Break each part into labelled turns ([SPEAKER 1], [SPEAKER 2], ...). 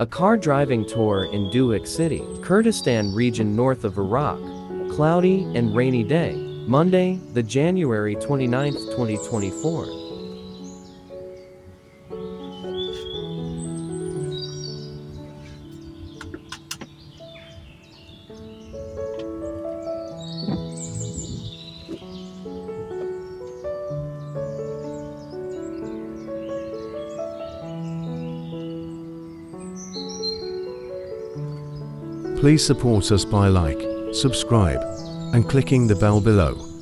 [SPEAKER 1] A car driving tour in Duhok City, Kurdistan region north of Iraq. Cloudy and rainy day. Monday, the January 29, 2024.
[SPEAKER 2] Please support us by like, subscribe, and clicking the bell below.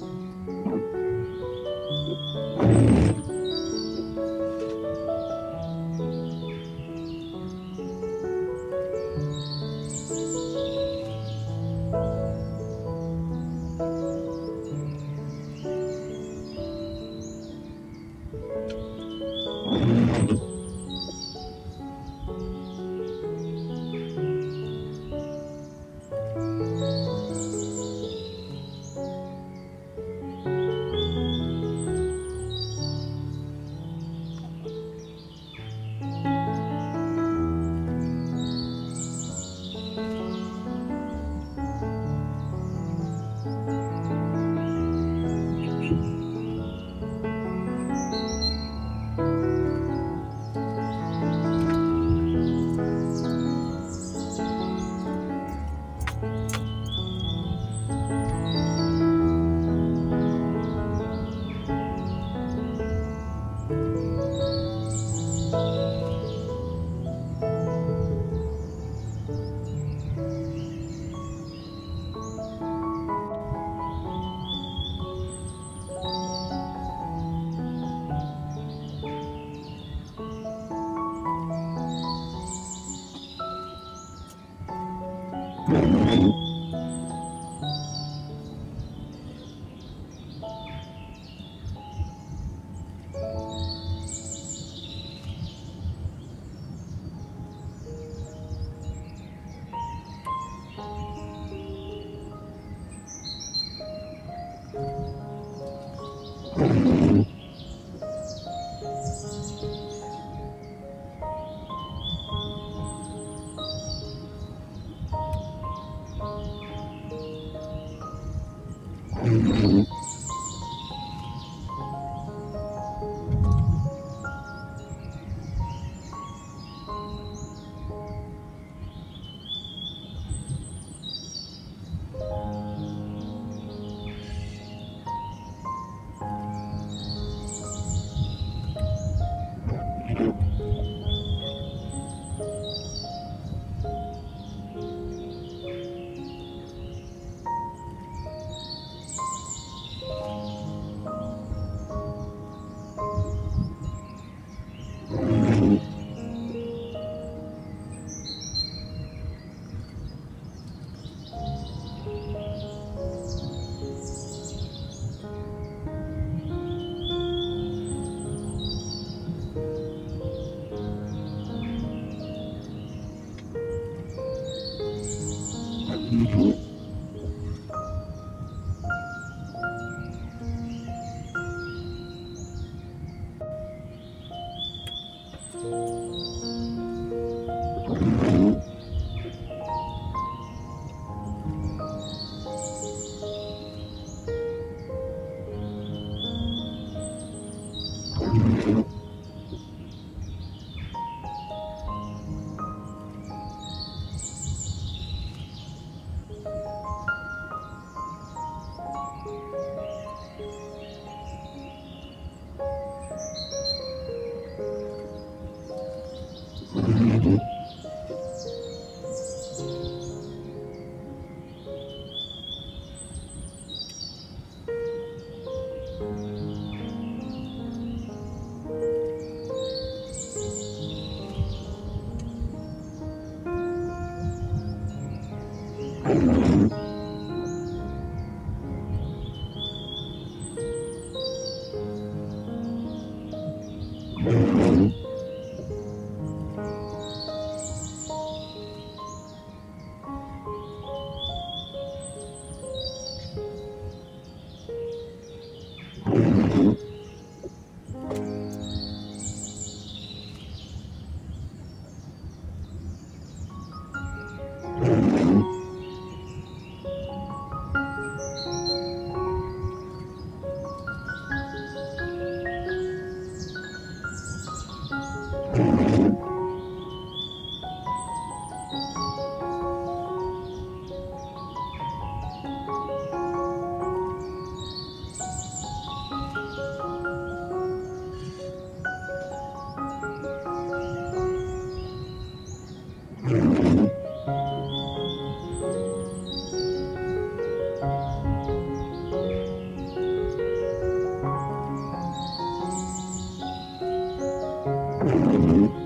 [SPEAKER 3] Mm-hmm. Uhum.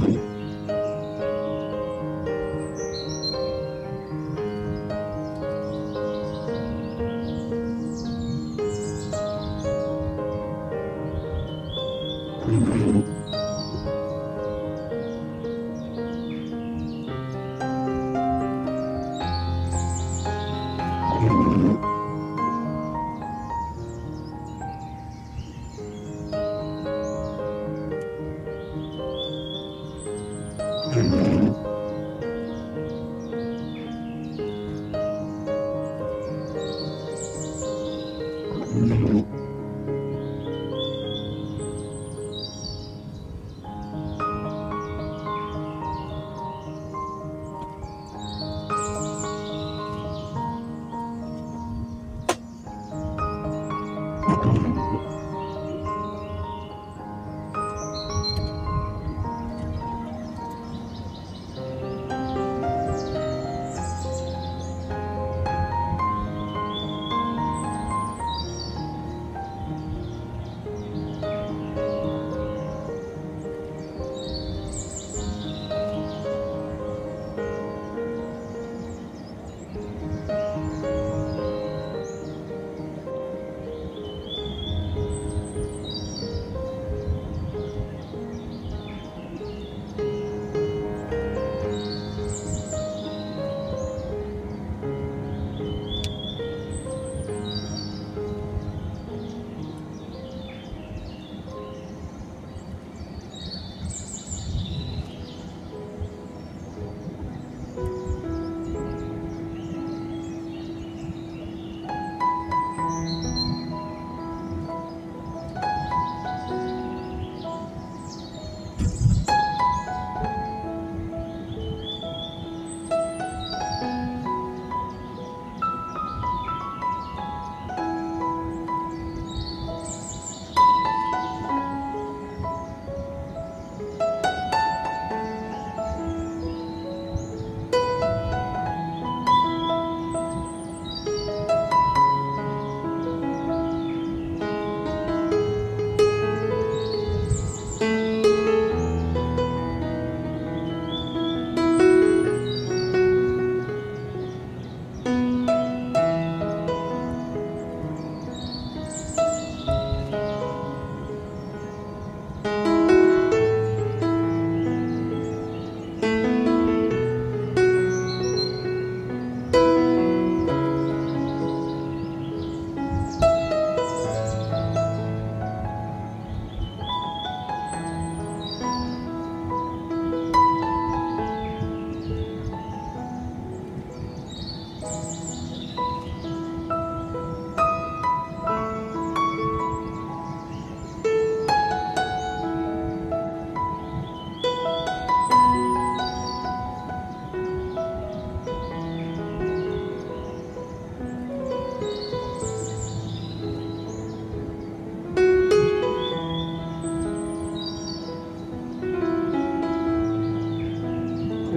[SPEAKER 3] people.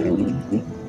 [SPEAKER 3] Música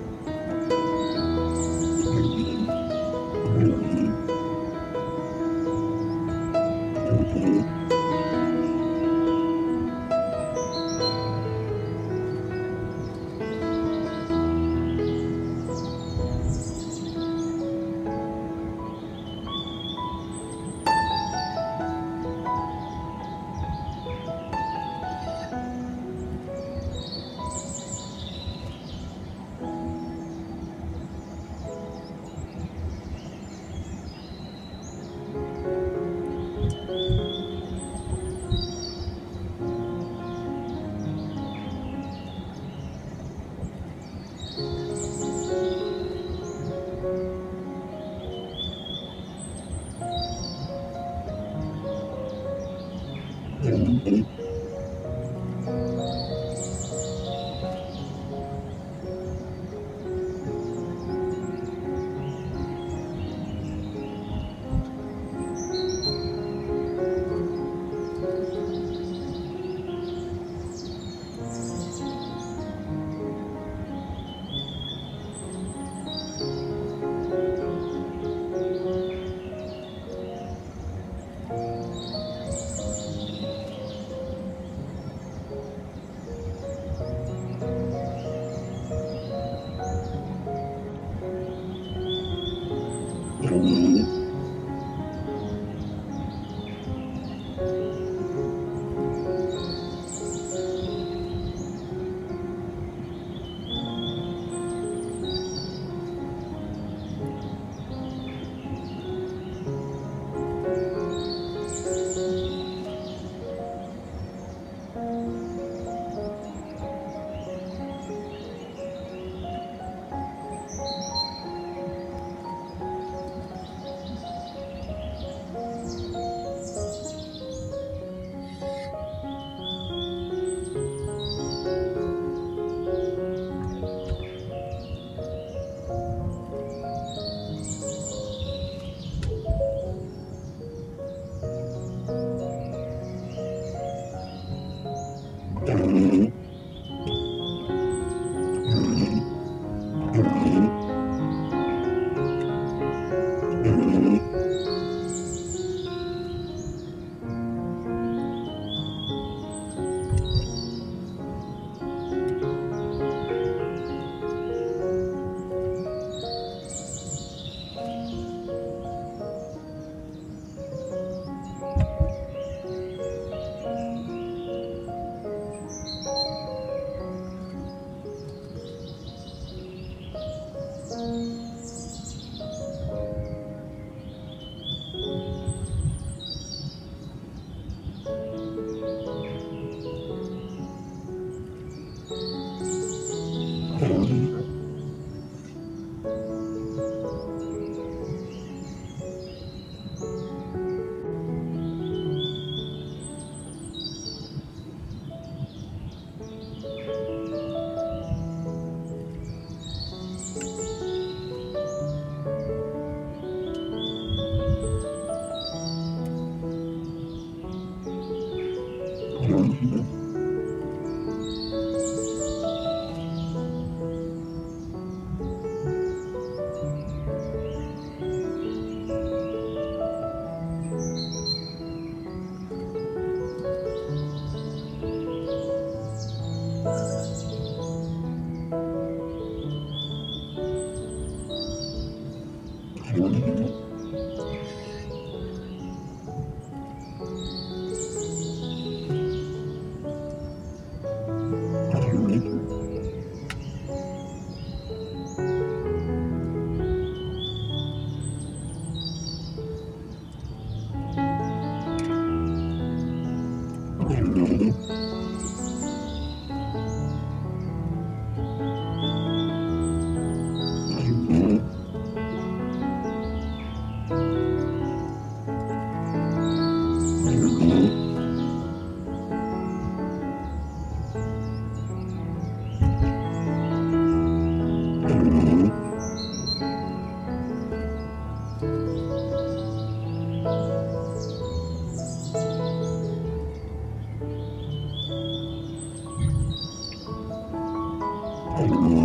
[SPEAKER 3] Mm-hmm.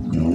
[SPEAKER 3] Thank